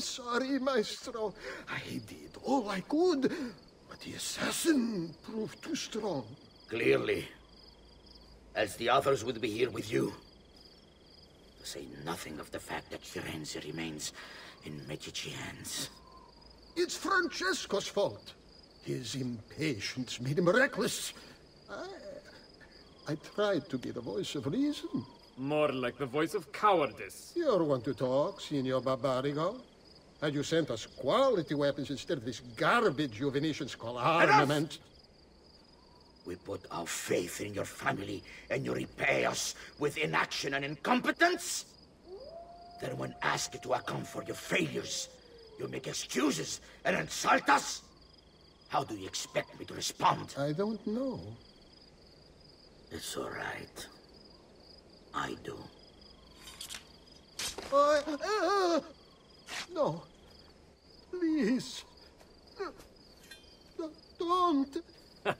I'm sorry, Maestro. I did all I could, but the assassin proved too strong. Clearly. Else the others would be here with you. To say nothing of the fact that Firenze remains in Medici hands. It's Francesco's fault. His impatience made him reckless. I, I tried to get a voice of reason. More like the voice of cowardice. You're one to talk, Signor Barbarigo. Had you sent us quality weapons instead of this garbage you Venetians call armament... We put our faith in your family, and you repay us with inaction and incompetence? Then when asked to account for your failures, you make excuses and insult us? How do you expect me to respond? I don't know. It's all right. I do. Uh, uh, no. Please. No, don't.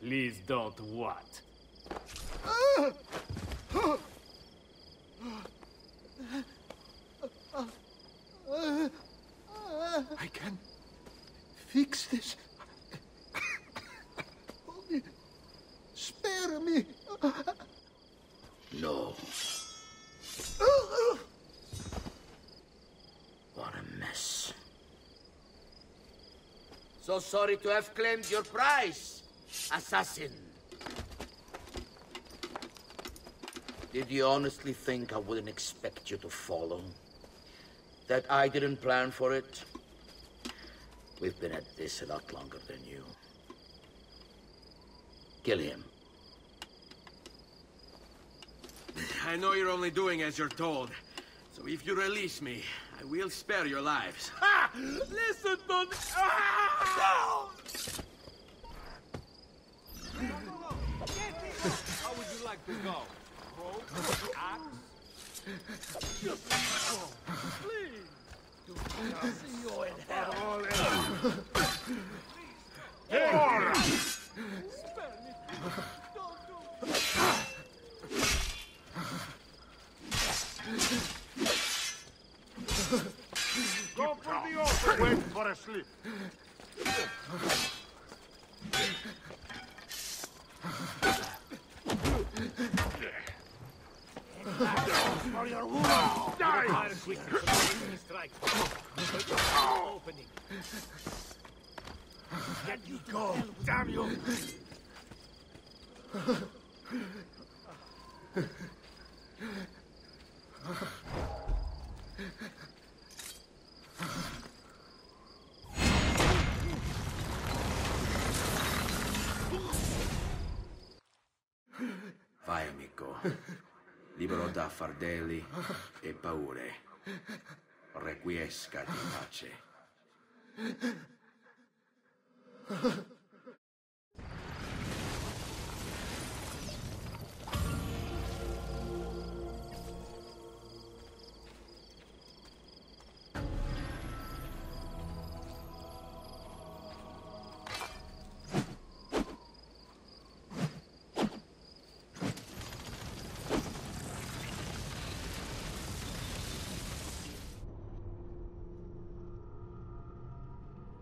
Please don't what? I can fix this. Only spare me. No. What a mess. So sorry to have claimed your prize, assassin. Did you honestly think I wouldn't expect you to follow? That I didn't plan for it? We've been at this a lot longer than you. Kill him. I know you're only doing as you're told. So if you release me, I will spare your lives. Ha! Listen to... Ah! How would you like to go? Rope? Axe? Go For. For your wound! Die! Strike. Opening. Let you go, damn you! Libero da fardelli e paure. Requiescati in pace.